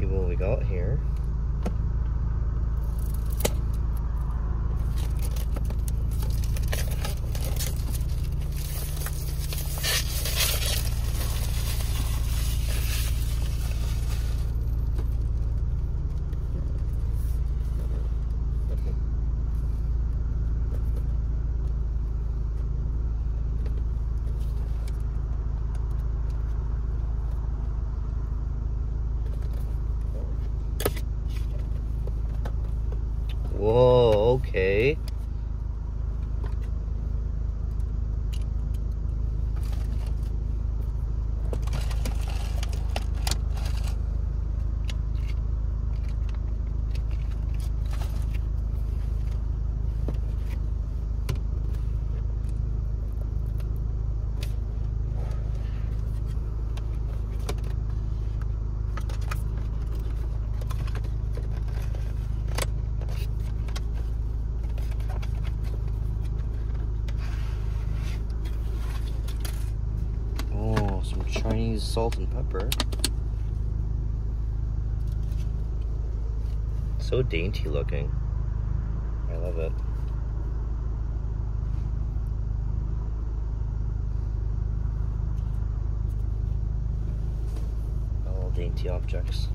see what we got here. Whoa, okay. Oh, some Chinese salt and pepper. So dainty looking. I love it. All dainty objects.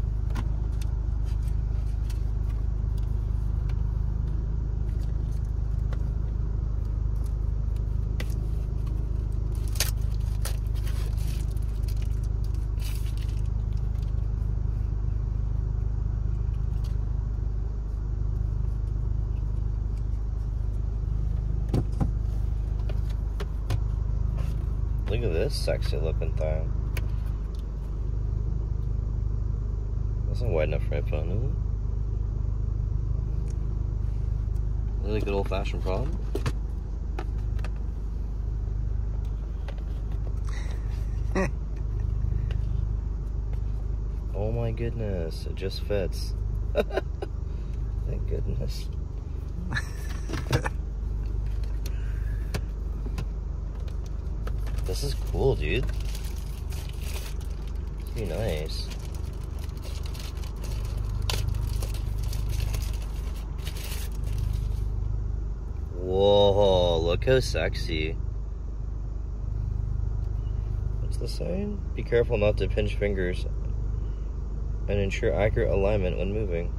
Look at this sexy looking thing. That's not wide enough for my phone, is it? Really good old fashioned problem. oh my goodness, it just fits. Thank goodness. This is cool, dude. Pretty nice. Whoa, look how sexy. What's the sign? Be careful not to pinch fingers and ensure accurate alignment when moving.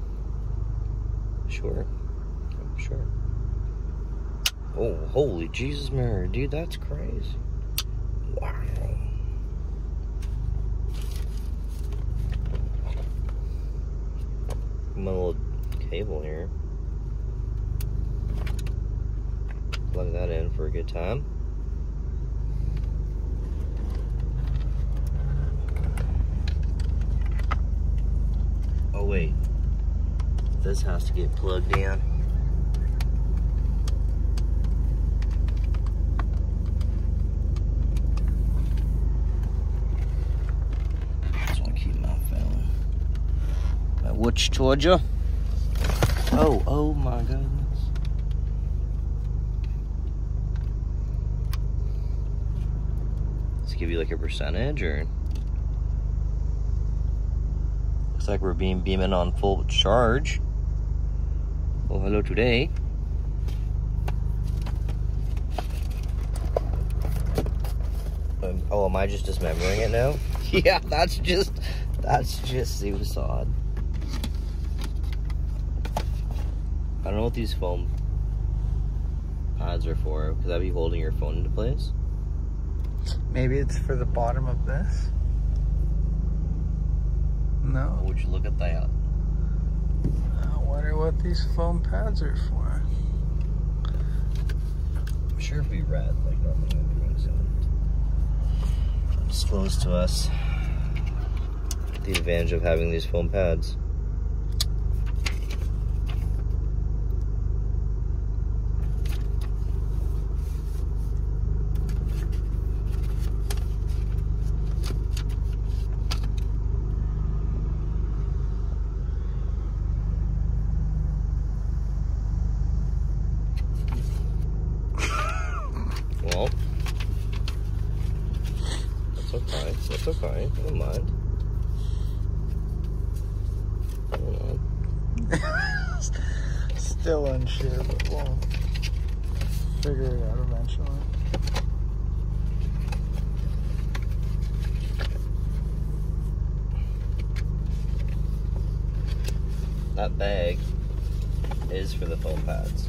Sure. Sure. Oh, holy Jesus Mary, dude, that's crazy. My little cable here. Plug that in for a good time. Oh wait. This has to get plugged in. Just want to keep my phone. Towards you. Oh, oh my goodness. Let's give you like a percentage or. Looks like we're being beaming on full charge. Well, hello today. Um, oh, am I just dismembering it now? yeah, that's just that's just suicide. I don't know what these foam pads are for. Could that be holding your phone into place? Maybe it's for the bottom of this. No. would you look at that? I wonder what these foam pads are for. I'm sure if we read, like normally everything's disclosed to us the advantage of having these foam pads. okay. That's okay. I don't mind. I don't. Still unsure, but we'll figure it out eventually. That bag is for the foam pads.